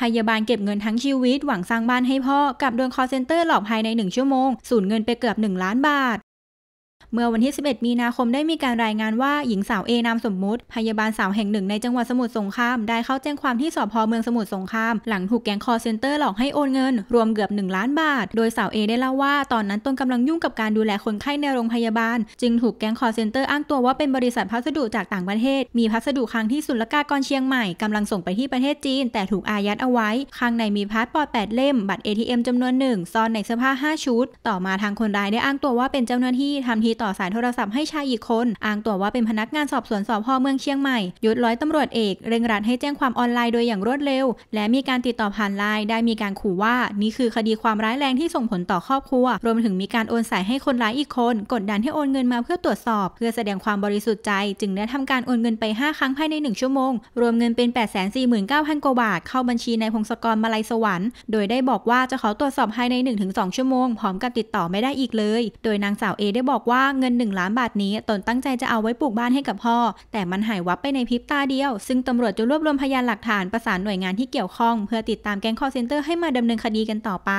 พยาบาลเก็บเงินทั้งชีวิตหวังสร้างบ้านให้พ่อกลับโดนคอลเซ็นเตอร์หลอกภายใน 1 ชั่วโมง สูญเงินไปเกือบ 1 ล้านบาท เมื่อวันที่ 11 มีนาคมได้มีการรายงานว่าหญิงสาวเอนามสมมุติ พยาบาลสาวแห่งหนึ่งในจังหวัดสมุทรสงคราม ได้เข้าแจ้งความที่สภ.เมืองสมุทรสงคราม หลังถูกแก๊งคอลเซ็นเตอร์หลอกให้โอนเงิน รวมเกือบ 1 ล้านบาท โดยสาวเอได้เล่าว่าตอนนั้นตนกำลังยุ่งกับการดูแลคนไข้ในโรงพยาบาล จึงถูกแก๊งคอลเซ็นเตอร์อ้างตัวว่าเป็นบริษัทพัสดุจากต่างประเทศ มีพัสดุค้างที่ศุลกากรเชียงใหม่กำลังส่งไปที่ประเทศจีน แต่ถูกอายัดเอาไว้ข้างในมีพาสปอร์ต8เล่มบัตร ATM จำนวนหนึ่งซ่อนในเสื้อผ้า5ชุด ต่อมาทางคนร้ายได้อ้างตัวว่าเป็นเจ้าหน้าที่ทำทีต่อสายโทรศัพท์ให้ชายอีกคน อ้างตัวว่าเป็นพนักงานสอบสวนสภ.เมืองเชียงใหม่ยศร้อยตำรวจเอกเร่งรัดให้แจ้งความออนไลน์โดยอย่างรวดเร็ว และมีการติดต่อผ่านไลน์ได้มีการขู่ว่า นี่คือคดีความร้ายแรงที่ส่งผลต่อครอบครัว รวมถึงมีการโอนสายให้คนร้ายอีกคน กดดันให้โอนเงินมาเพื่อตรวจสอบ เพื่อแสดงความบริสุทธิ์ใจ จึงได้ทำการโอนเงินไป 5 ครั้งภายใน 1 ชั่วโมง รวมเงินเป็น 849,000กว่าบาท เข้าบัญชีในพงศกรมาลัยสวรรค์ โดยได้บอกว่าจะขอตรวจสอบภายใน 1-2 ชั่วโมงพร้อมกับติดต่อไม่ได้อีกเลย โดยนางสาวเอได้บอกว่าเงิน 1 ล้านบาทนี้ ตนตั้งใจจะเอาไว้ปลูกบ้านให้กับพ่อ แต่มันหายวับไปในพริบตาเดียว ซึ่งตำรวจจะรวบรวมพยานหลักฐานประสานหน่วยงานที่เกี่ยวข้อง เพื่อติดตามแก๊งคอร์เซนเตอร์ให้มาดำเนินคดีกันต่อไป